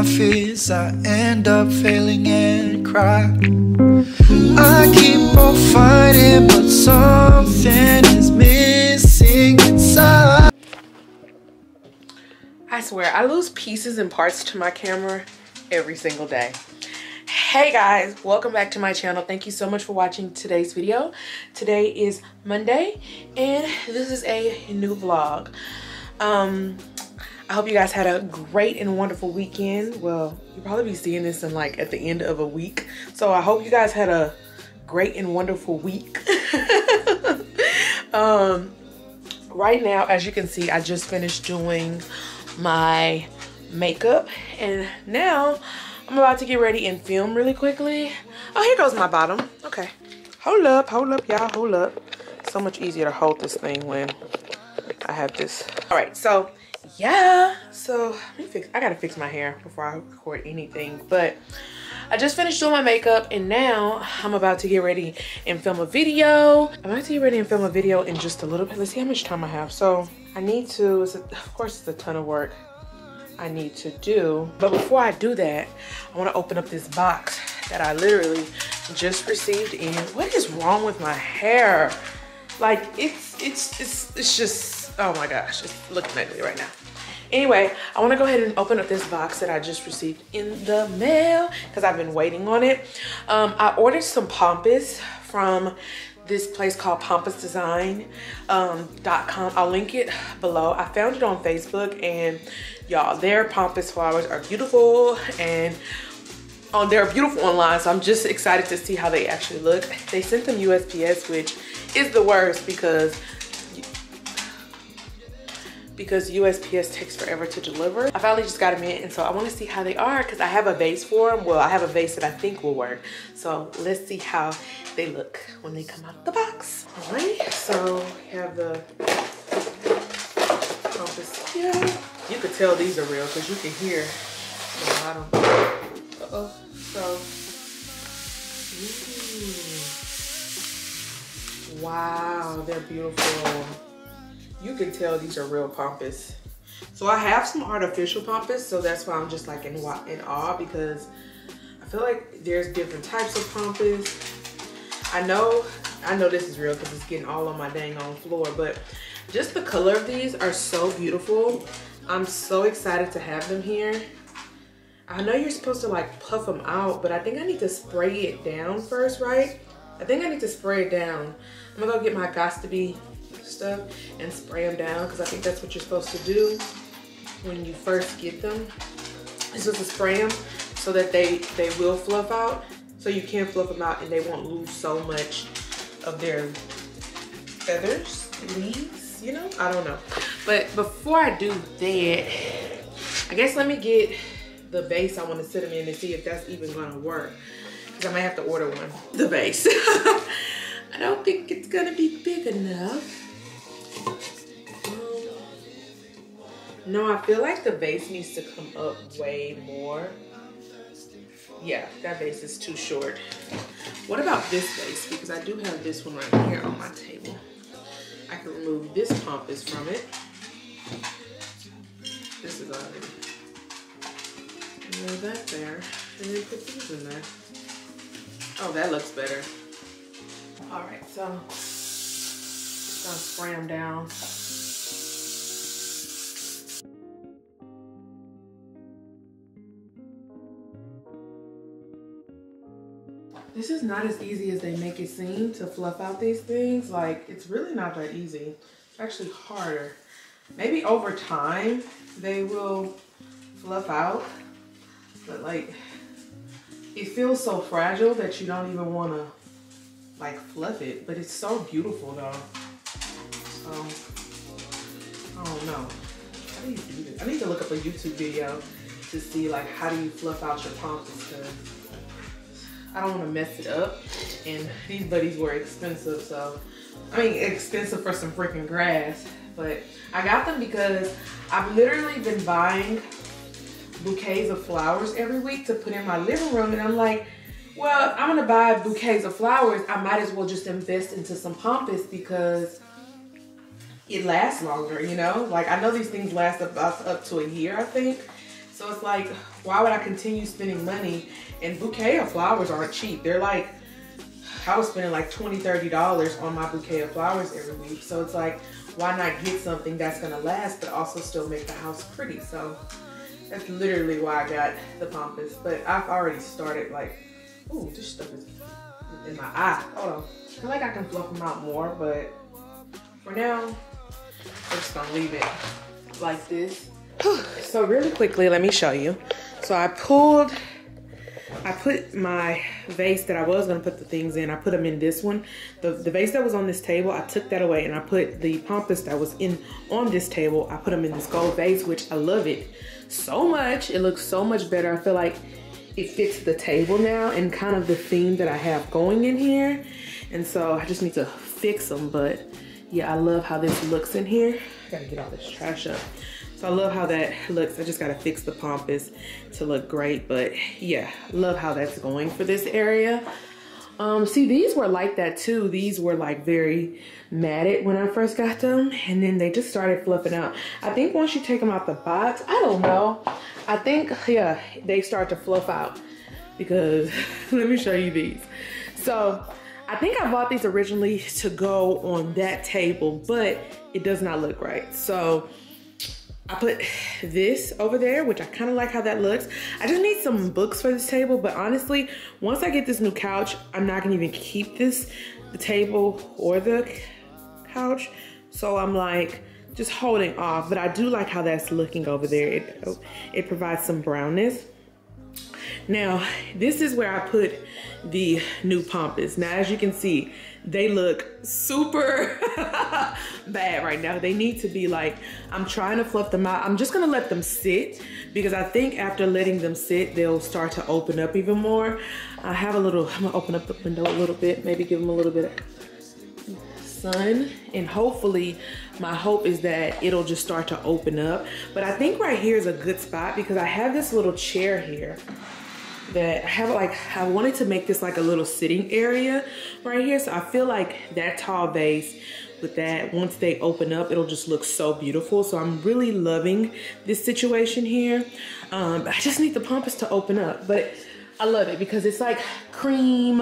my fears, I end up failing and cry? I keep on fighting, but something is missing inside. I swear, I lose pieces and parts to my camera every single day. Hey guys, welcome back to my channel. Thank you so much for watching today's video. Today is Monday and this is a new vlog. Um, I hope you guys had a great and wonderful weekend. Well, you'll probably be seeing this in like at the end of a week. So I hope you guys had a great and wonderful week. um, right now, as you can see, I just finished doing my makeup and now I'm about to get ready and film really quickly. Oh, here goes my bottom. Okay. Hold up, hold up, y'all, hold up. So much easier to hold this thing when I have this. All right, so yeah. So let me fix, I gotta fix my hair before I record anything. But I just finished doing my makeup and now I'm about to get ready and film a video. I'm about to get ready and film a video in just a little bit. Let's see how much time I have. So I need to, of course it's a ton of work I need to do. But before I do that, I wanna open up this box that I literally just received in. What is wrong with my hair? Like it's, it's, it's, it's just, oh my gosh, it's looking ugly right now. Anyway, I wanna go ahead and open up this box that I just received in the mail because I've been waiting on it. Um, I ordered some Pampas from this place called pampasdesign.com. Um, I'll link it below. I found it on Facebook and y'all, their pampas flowers are beautiful and oh, they're beautiful online. So I'm just excited to see how they actually look. They sent them USPS, which is the worst because because USPS takes forever to deliver. I finally just got them in and so I wanna see how they are because I have a vase for them. Well, I have a vase that I think will work. So let's see how they look when they come out of the box. All right, so we have the pampas here. You could tell these are real because you can hear the bottom. Uh-oh, so. Ooh. Wow, they're beautiful you can tell these are real pampas. So I have some artificial pampas, so that's why I'm just like in, in awe because I feel like there's different types of pampas. I know, I know this is real because it's getting all on my dang on floor, but just the color of these are so beautiful. I'm so excited to have them here. I know you're supposed to like puff them out, but I think I need to spray it down first, right? I think I need to spray it down. I'm gonna go get my Got2b stuff and spray them down because I think that's what you're supposed to do when you first get them. Is just to spray them so that they, they will fluff out. So you can fluff them out and they won't lose so much of their feathers, leaves, you know? I don't know. But before I do that, I guess let me get the base I want to sit them in and see if that's even going to work. Because I might have to order one. The base. I don't think it's going to be big enough. No, I feel like the vase needs to come up way more. Yeah, that vase is too short. What about this vase? Because I do have this one right here on my table. I can remove this pampas from it. This is already. Remove that there. And then put these in there. Oh, that looks better. All right, so just gonna spray them down. This is not as easy as they make it seem to fluff out these things. Like, it's really not that easy. It's actually harder. Maybe over time, they will fluff out. But like, it feels so fragile that you don't even want to like fluff it. But it's so beautiful though. So, I don't know. How do you do this? I need to look up a YouTube video to see like how do you fluff out your pampas because I don't want to mess it up. And these buddies were expensive, so I mean expensive for some freaking grass. But I got them because I've literally been buying bouquets of flowers every week to put in my living room. And I'm like, well, I'm gonna buy bouquets of flowers. I might as well just invest into some pampas because it lasts longer, you know? Like I know these things last about up to a year, I think. So it's like, why would I continue spending money? And bouquet of flowers aren't cheap. They're like, I was spending like $20, $30 on my bouquet of flowers every week. So it's like, why not get something that's gonna last, but also still make the house pretty? So that's literally why I got the pampas. But I've already started like, ooh, this stuff is in my eye. Hold on. I feel like I can fluff them out more, but for now, I'm just gonna leave it like this. so really quickly, let me show you. So I pulled, I put my vase that I was gonna put the things in, I put them in this one. The, the vase that was on this table, I took that away and I put the pampas that was in on this table, I put them in this gold vase, which I love it so much. It looks so much better. I feel like it fits the table now and kind of the theme that I have going in here. And so I just need to fix them, but yeah, I love how this looks in here. Gotta get all this trash up. So I love how that looks. I just gotta fix the pampas to look great, but yeah, love how that's going for this area. Um, see, these were like that too. These were like very matted when I first got them, and then they just started fluffing out. I think once you take them out the box, I don't know. I think, yeah, they start to fluff out because let me show you these. So I think I bought these originally to go on that table, but it does not look right. So I put this over there, which I kind of like how that looks. I just need some books for this table, but honestly, once I get this new couch, I'm not gonna even keep this, the table or the couch. So I'm like, just holding off, but I do like how that's looking over there. It, it provides some brownness. Now, this is where I put the new pampas. Now, as you can see, they look super bad right now. They need to be like, I'm trying to fluff them out. I'm just gonna let them sit because I think after letting them sit, they'll start to open up even more. I have a little, I'm gonna open up the window a little bit, maybe give them a little bit of sun and hopefully my hope is that it'll just start to open up. But I think right here is a good spot because I have this little chair here that I have like, I wanted to make this like a little sitting area right here. So I feel like that tall vase with that, once they open up, it'll just look so beautiful. So I'm really loving this situation here. Um, I just need the pampas to open up, but I love it because it's like cream.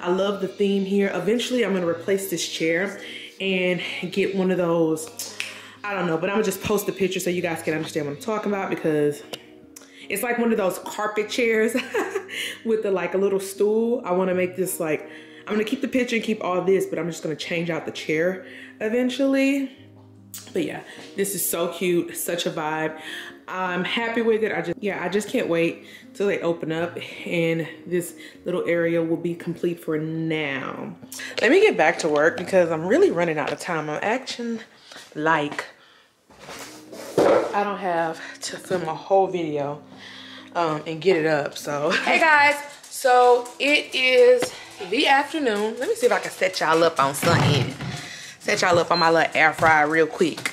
I love the theme here. Eventually I'm gonna replace this chair and get one of those, I don't know, but I'm gonna just post the picture so you guys can understand what I'm talking about because it's like one of those carpet chairs with the like a little stool. I wanna make this like, I'm gonna keep the picture and keep all this, but I'm just gonna change out the chair eventually. But yeah, this is so cute, such a vibe. I'm happy with it. I just, yeah, I just can't wait till they open up and this little area will be complete for now. Let me get back to work because I'm really running out of time. I'm acting like I don't have to film a whole video um, and get it up. So, hey guys, so it is the afternoon. Let me see if I can set y'all up on something. Set y'all up on my little air fryer real quick.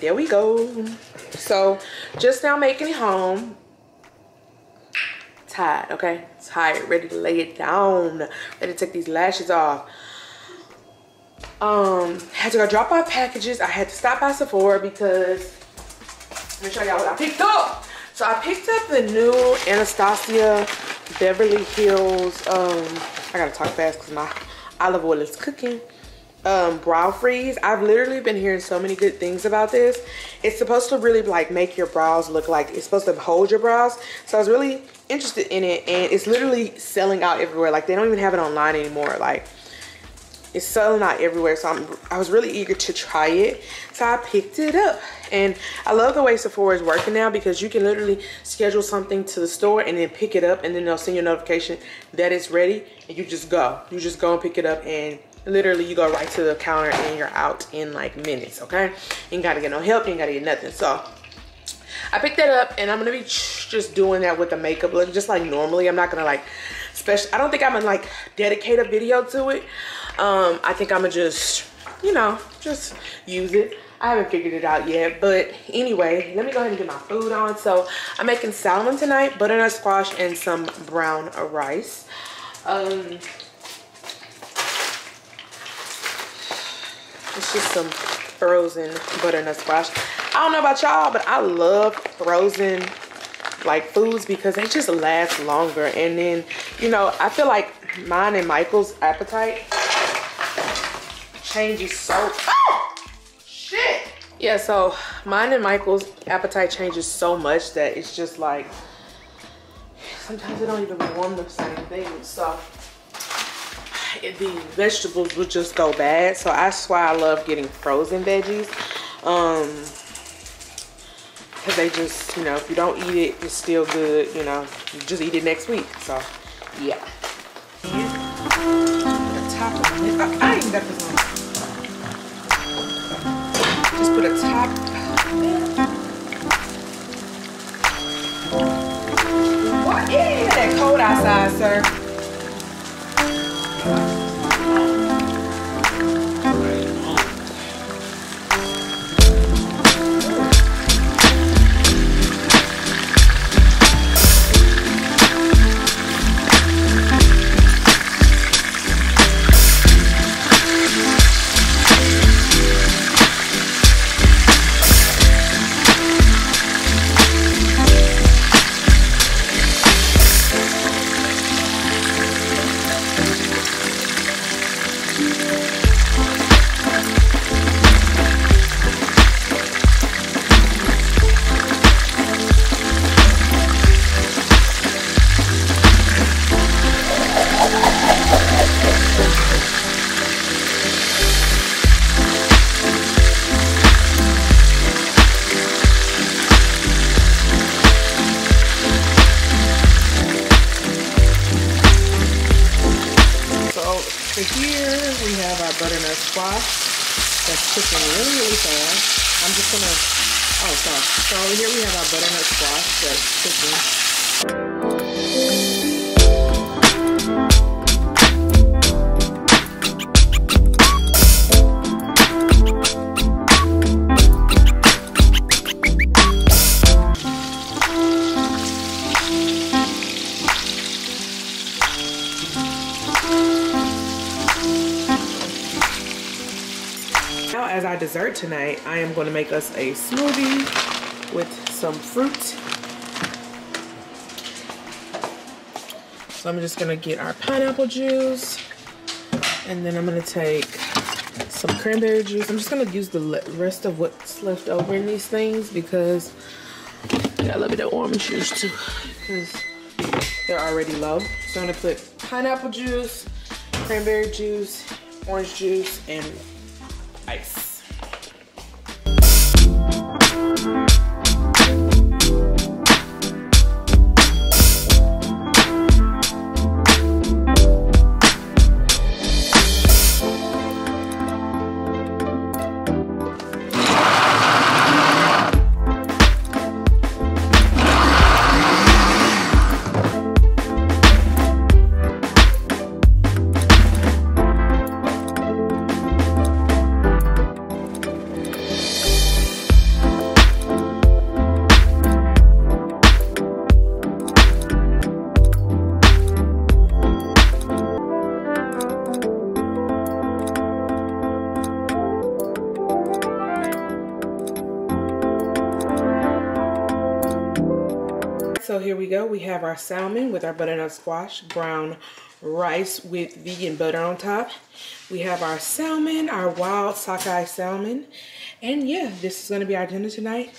There we go. So, just now making it home. Tired, okay? Tired, ready to lay it down. Ready to take these lashes off. Um, had to go drop off packages. I had to stop by Sephora because let me show y'all what I picked up. So I picked up the new Anastasia Beverly Hills. Um, I gotta talk fast because my olive oil is cooking. Um, brow freeze. I've literally been hearing so many good things about this. It's supposed to really like make your brows look like it's supposed to hold your brows. So I was really interested in it and it's literally selling out everywhere. Like they don't even have it online anymore. Like it's selling out everywhere so I'm, i was really eager to try it so i picked it up and i love the way sephora is working now because you can literally schedule something to the store and then pick it up and then they'll send you a notification that it's ready and you just go you just go and pick it up and literally you go right to the counter and you're out in like minutes okay you ain't gotta get no help you ain't gotta get nothing so I picked that up and I'm gonna be just doing that with the makeup look, just like normally. I'm not gonna like, special. I don't think I'm gonna like dedicate a video to it. Um, I think I'm gonna just, you know, just use it. I haven't figured it out yet, but anyway, let me go ahead and get my food on. So I'm making salmon tonight, butternut squash, and some brown rice. Um, it's just some frozen butternut squash. I don't know about y'all, but I love frozen like foods because they just last longer. And then, you know, I feel like mine and Michael's appetite changes so oh, shit. Yeah, so mine and Michael's appetite changes so much that it's just like sometimes they don't even warm the same thing. So the vegetables would just go bad. So that's why I love getting frozen veggies. Um, because they just, you know, if you don't eat it, it's still good, you know, you just eat it next week. So, yeah. yeah. top of it. I, I ain't got this on. Just put a? Yeah, that cold outside, sir. Cooking really, really fast. I'm just gonna, oh, sorry. So here we have our butternut squash that's cooking. Dessert tonight, I am going to make us a smoothie with some fruit. So I'm just going to get our pineapple juice. And then I'm going to take some cranberry juice. I'm just going to use the rest of what's left over in these things because I little bit of orange juice too because they're already low. So I'm going to put pineapple juice, cranberry juice, orange juice, and ice. So here we go. We have our salmon with our butternut squash, brown rice with vegan butter on top. We have our salmon, our wild sockeye salmon. And yeah, this is gonna be our dinner tonight.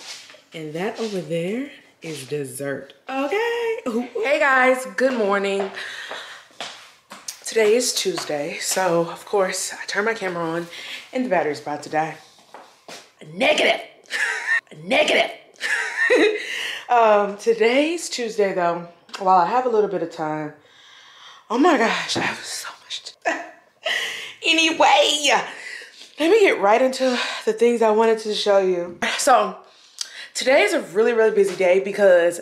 And that over there is dessert, okay? Hey guys, good morning. Today is Tuesday, so of course I turn my camera on and the battery's about to die. Negative, Negative. Um, today's Tuesday though. While I have a little bit of time. Oh my gosh, I have so much Anyway, let me get right into the things I wanted to show you. So today is a really, really busy day because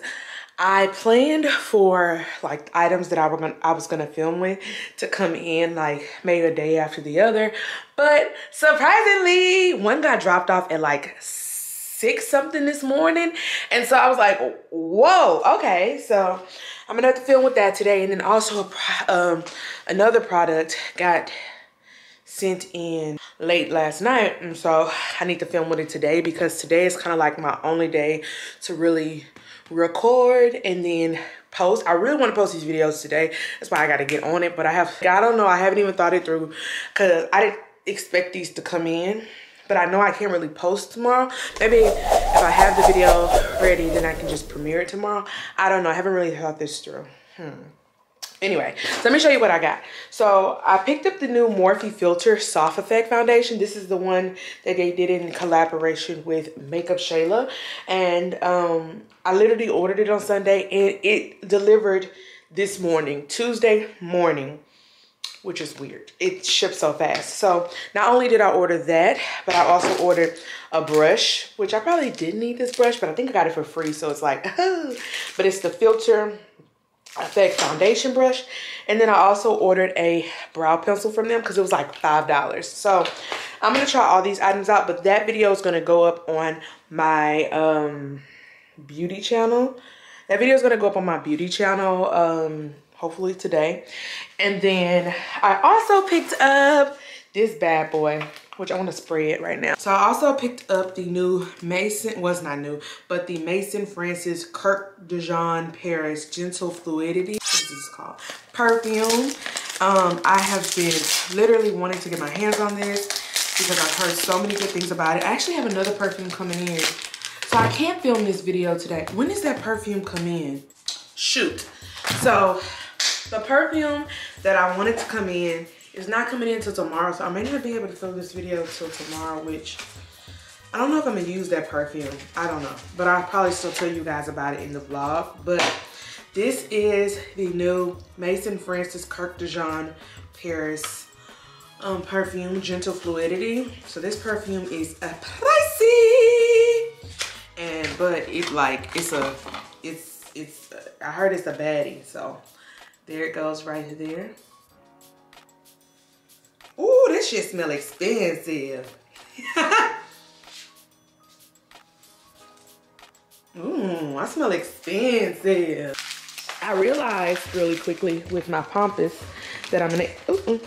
I planned for like items that I were gonna I was gonna film with to come in like maybe a day after the other. But surprisingly, one got dropped off at like six something this morning. And so I was like, whoa, okay. So I'm gonna have to film with that today. And then also um, another product got sent in late last night and so I need to film with it today because today is kind of like my only day to really record and then post I really want to post these videos today that's why I got to get on it but I have I don't know I haven't even thought it through because I didn't expect these to come in but I know I can't really post tomorrow maybe if I have the video ready then I can just premiere it tomorrow I don't know I haven't really thought this through hmm Anyway, so let me show you what I got. So I picked up the new Morphe Filter Soft Effect Foundation. This is the one that they did in collaboration with Makeup Shayla. And um, I literally ordered it on Sunday and it delivered this morning, Tuesday morning, which is weird. It shipped so fast. So not only did I order that, but I also ordered a brush, which I probably didn't need this brush, but I think I got it for free. So it's like, but it's the Filter Effect foundation brush. And then I also ordered a brow pencil from them because it was like $5. So I'm going to try all these items out. But that video is going to go up on my um, beauty channel. That video is going to go up on my beauty channel um, hopefully today. And then I also picked up this bad boy which I want to spray it right now. So I also picked up the new Maison, was not new, but the Mason Francis Kirk Dijon Paris Gentle Fluidity. What is this called? Perfume. Um, I have been literally wanting to get my hands on this because I've heard so many good things about it. I actually have another perfume coming in. So I can't film this video today. When does that perfume come in? Shoot. So the perfume that I wanted to come in is not coming in until tomorrow, so I may not be able to film this video until tomorrow, which I don't know if I'm gonna use that perfume. I don't know, but I'll probably still tell you guys about it in the vlog. But this is the new Maison Francis Kirk de Dijon Paris um, perfume, Gentle Fluidity. So this perfume is a pricey, and but it's like it's a it's it's I heard it's a baddie. So there it goes right there. Ooh, this shit smell expensive. Mmm, I smell expensive. I realized really quickly with my Pampas that I'm gonna, ooh,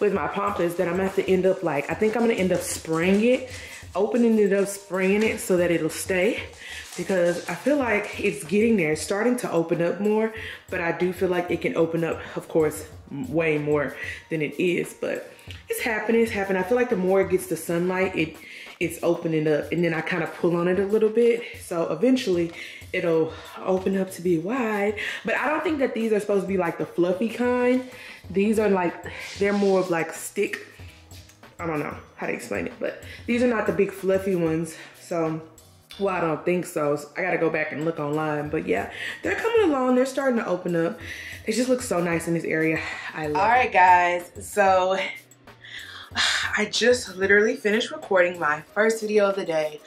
with my Pampas that I'm gonna have to end up like, I think I'm gonna end up spraying it, opening it up, spraying it so that it'll stay because I feel like it's getting there. It's starting to open up more, but I do feel like it can open up, of course, way more than it is, but it's happening, it's happening. I feel like the more it gets the sunlight, it it's opening up and then I kind of pull on it a little bit. So eventually it'll open up to be wide, but I don't think that these are supposed to be like the fluffy kind. These are like, they're more of like stick, I don't know how to explain it, but these are not the big fluffy ones. So well, I don't think so. so. I gotta go back and look online. But yeah, they're coming along. They're starting to open up. They just look so nice in this area. I love All right, guys. So I just literally finished recording my first video of the day.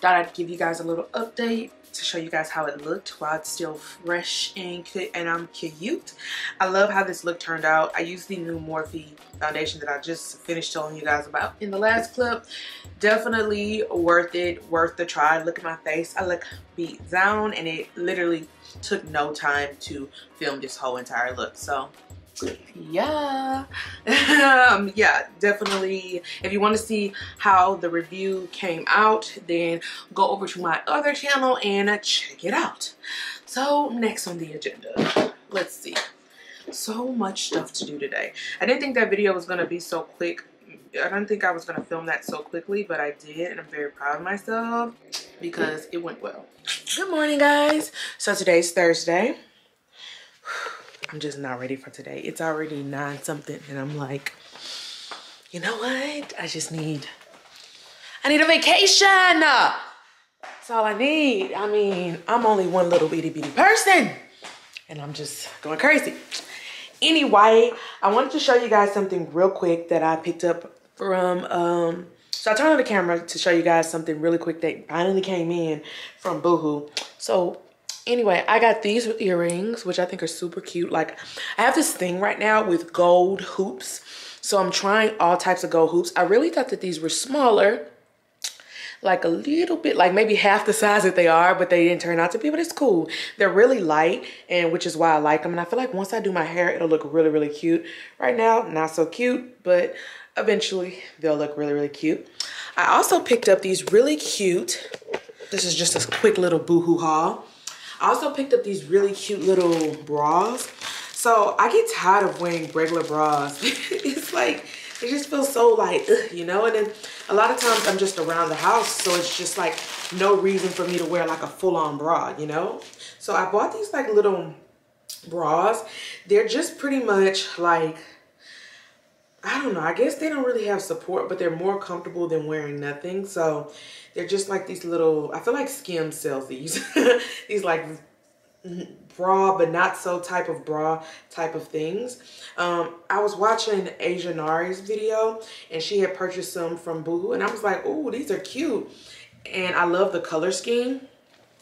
Thought I'd give you guys a little update to show you guys how it looked while it's still fresh and and I'm cute. I love how this look turned out. I used the new Morphe foundation that I just finished telling you guys about in the last clip. Definitely worth it, worth the try. Look at my face. I look beat down and it literally took no time to film this whole entire look. So yeah. Um, yeah definitely. If you want to see how the review came out then go over to my other channel and check it out. So next on the agenda let's see. So much stuff to do today. I didn't think that video was going to be so quick. I don't think i was going to film that so quickly but i did and i'm very proud of myself because it went well. Good morning guys. So today's thursday I'm just not ready for today. It's already nine something and I'm like, you know what? I just need, I need a vacation. That's all I need. I mean, I'm only one little bitty bitty person and I'm just going crazy. Anyway, I wanted to show you guys something real quick that I picked up from um, So I turned on the camera to show you guys something really quick that finally came in from Boohoo. So anyway, I got these earrings, which I think are super cute. Like I have this thing right now with gold hoops. So I'm trying all types of gold hoops. I really thought that these were smaller like a little bit, like maybe half the size that they are, but they didn't turn out to be, but it's cool. They're really light, and which is why I like them. And I feel like once I do my hair, it'll look really, really cute. Right now, not so cute, but eventually they'll look really, really cute. I also picked up these really cute, this is just a quick little boohoo haul. I also picked up these really cute little bras. So I get tired of wearing regular bras. it's like, it just feels so like, ugh, you know? And then a lot of times I'm just around the house, so it's just like no reason for me to wear like a full-on bra, you know? So I bought these like little bras. They're just pretty much like, I don't know, I guess they don't really have support, but they're more comfortable than wearing nothing. So they're just like these little, I feel like Skim sells these. these like bra but not so type of bra type of things. Um i was watching asia nari's video and she had purchased some from boohoo and i was like oh these are cute. And i love the color scheme.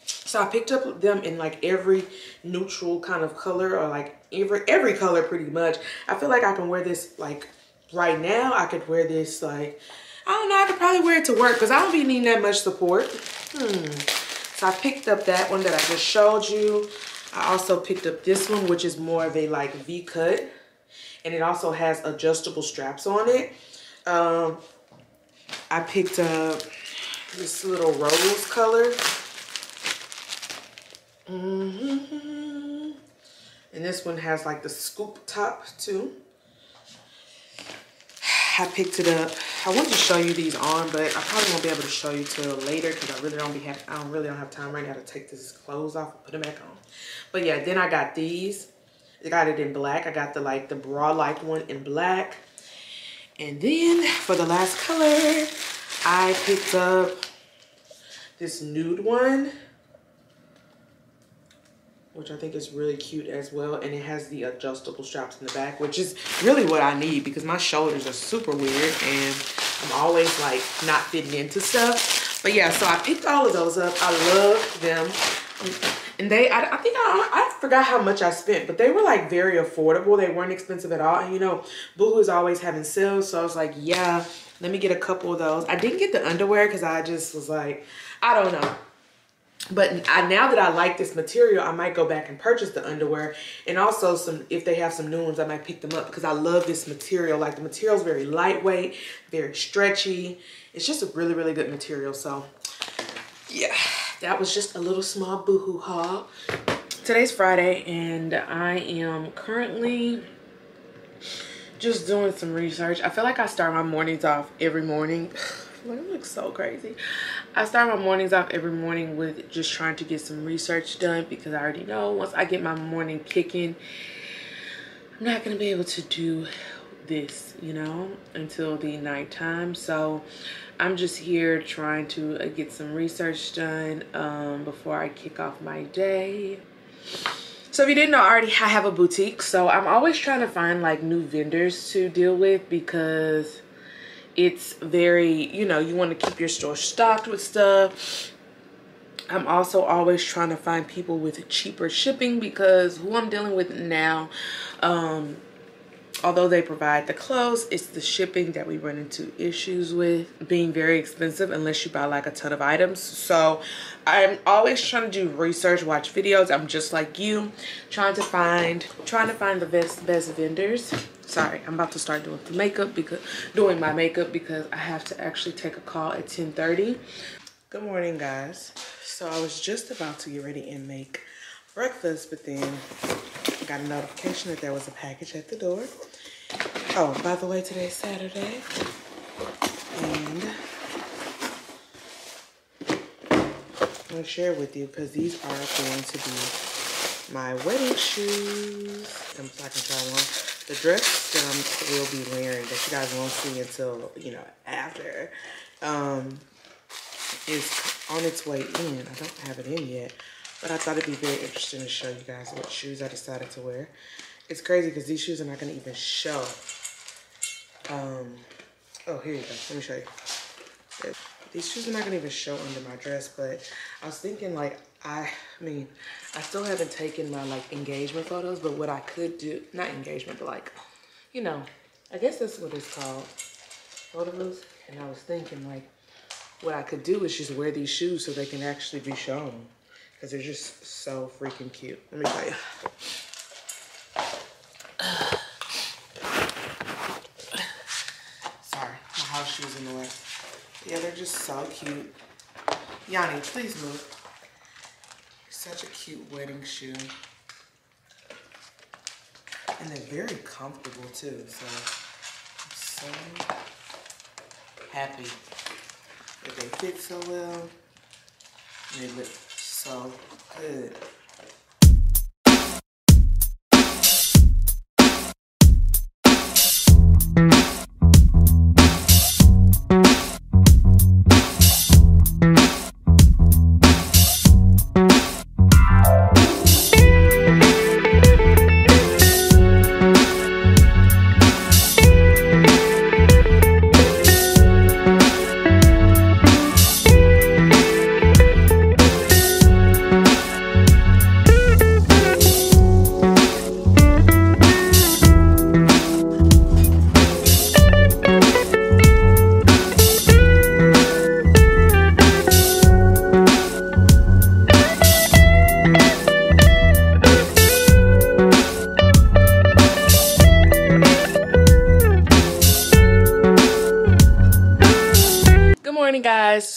So i picked up them in like every neutral kind of color or like every every color pretty much. I feel like i can wear this like right now i could wear this like i don't know i could probably wear it to work because i don't be needing that much support hmm so I picked up that one that I just showed you. I also picked up this one, which is more of a like V-cut. And it also has adjustable straps on it. Um, I picked up this little rose color. Mm -hmm. And this one has like the scoop top too. I picked it up. I wanted to show you these on, but I probably won't be able to show you till later because I really don't be have I don't really don't have time right now to take this clothes off and put them back on. But yeah, then I got these. I got it in black. I got the like the bra-like one in black. And then for the last color, I picked up this nude one which I think is really cute as well. And it has the adjustable straps in the back, which is really what I need because my shoulders are super weird and I'm always like not fitting into stuff. But yeah, so I picked all of those up. I love them. And they, I, I think I, I forgot how much I spent, but they were like very affordable. They weren't expensive at all. And you know, Boohoo is always having sales. So I was like, yeah, let me get a couple of those. I didn't get the underwear because I just was like, I don't know but I, now that I like this material, I might go back and purchase the underwear. And also some, if they have some new ones, I might pick them up because I love this material. Like the material is very lightweight, very stretchy. It's just a really, really good material. So yeah, that was just a little small boohoo haul. Today's Friday and I am currently just doing some research. I feel like I start my mornings off every morning. Like, it looks so crazy. I start my mornings off every morning with just trying to get some research done because I already know once I get my morning kicking, I'm not going to be able to do this, you know, until the nighttime. So I'm just here trying to uh, get some research done um, before I kick off my day. So if you didn't know already, I have a boutique. So I'm always trying to find like new vendors to deal with because it's very, you know, you want to keep your store stocked with stuff. I'm also always trying to find people with cheaper shipping because who I'm dealing with now, um, although they provide the clothes, it's the shipping that we run into issues with being very expensive unless you buy like a ton of items. So I'm always trying to do research, watch videos. I'm just like you, trying to find, trying to find the best, best vendors sorry i'm about to start doing the makeup because doing my makeup because i have to actually take a call at 10 30 good morning guys so i was just about to get ready and make breakfast but then got a notification that there was a package at the door oh by the way today's saturday and i'm going to share with you because these are going to be my wedding shoes and so i can try one the dress that I will be wearing that you guys won't see until, you know, after, um, is on its way in. I don't have it in yet, but I thought it'd be very interesting to show you guys what shoes I decided to wear. It's crazy because these shoes are not going to even show. Um, oh, here you go. Let me show you. These shoes are not gonna even show under my dress, but I was thinking like, I, I mean, I still haven't taken my like engagement photos, but what I could do, not engagement, but like, you know, I guess that's what it's called, photos. And I was thinking like, what I could do is just wear these shoes so they can actually be shown. Cause they're just so freaking cute. Let me tell you. Sorry, my house shoes in the way. Yeah, they're just so cute. Yanni, please move. Such a cute wedding shoe. And they're very comfortable too, so I'm so happy that they fit so well. They look so good.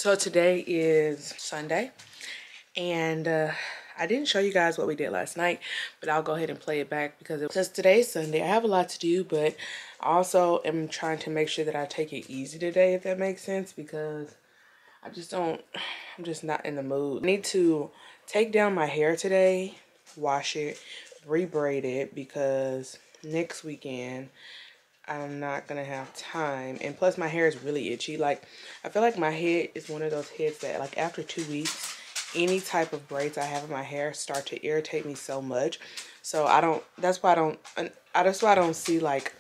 So today is Sunday, and uh, I didn't show you guys what we did last night, but I'll go ahead and play it back because it, since today's Sunday, I have a lot to do, but I also am trying to make sure that I take it easy today, if that makes sense, because I just don't, I'm just not in the mood. I need to take down my hair today, wash it, rebraid it, because next weekend, I'm not gonna have time. And plus my hair is really itchy. Like I feel like my head is one of those heads that like after two weeks, any type of braids I have in my hair start to irritate me so much. So I don't that's why I don't I that's why I don't see like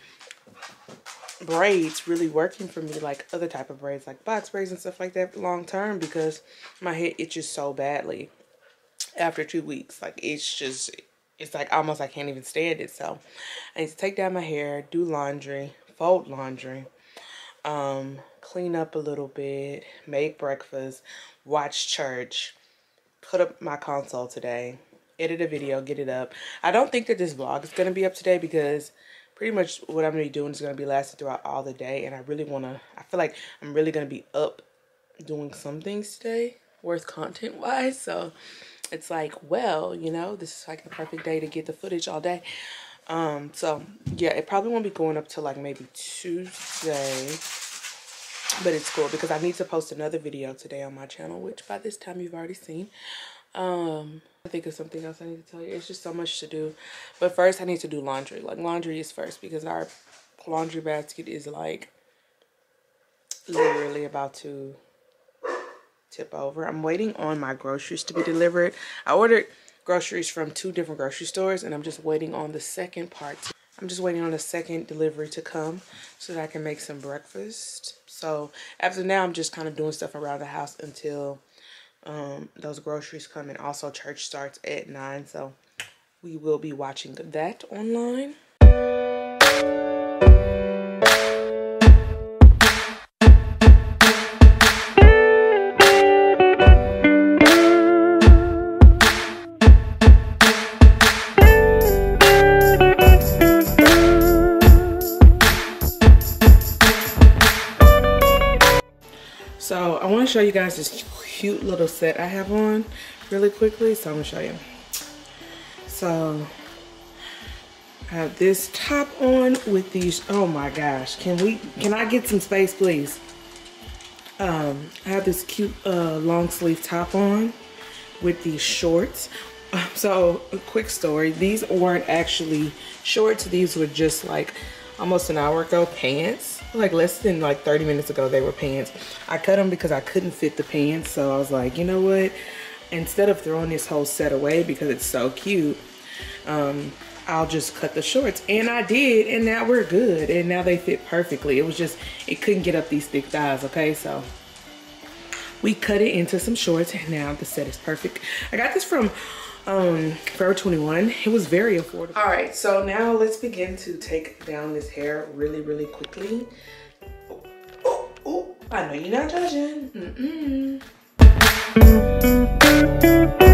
braids really working for me like other type of braids like box braids and stuff like that long term because my head itches so badly after two weeks. Like it's just it's like almost I can't even stand it. So I need to take down my hair, do laundry, fold laundry, um, clean up a little bit, make breakfast, watch church, put up my console today, edit a video, get it up. I don't think that this vlog is going to be up today because pretty much what I'm going to be doing is going to be lasting throughout all the day. And I really want to, I feel like I'm really going to be up doing some things today worth content wise. So it's like, well, you know, this is like the perfect day to get the footage all day. Um, so yeah, it probably won't be going up till like maybe Tuesday, but it's cool because I need to post another video today on my channel, which by this time you've already seen. Um, I think of something else I need to tell you. It's just so much to do. But first I need to do laundry. Like laundry is first because our laundry basket is like literally about to tip over. I'm waiting on my groceries to be delivered. I ordered groceries from two different grocery stores and I'm just waiting on the second part. I'm just waiting on the second delivery to come so that I can make some breakfast. So after now, I'm just kind of doing stuff around the house until um, those groceries come and also church starts at 9. So we will be watching that online. You guys this cute little set I have on really quickly. So I'm to show you. So I have this top on with these. Oh my gosh. Can we, can I get some space please? Um, I have this cute uh, long sleeve top on with these shorts. So a quick story. These weren't actually shorts. These were just like almost an hour ago pants. Like less than like 30 minutes ago they were pants. I cut them because i couldn't fit the pants so i was like you know what? Instead of throwing this whole set away because it's so cute um i'll just cut the shorts. And i did and now we're good and now they fit perfectly. It was just it couldn't get up these thick thighs okay? So we cut it into some shorts and now the set is perfect. I got this from um, Forever 21. It was very affordable. All right, so now let's begin to take down this hair really, really quickly. Oh, oh, I know you're not judging. Mm -mm.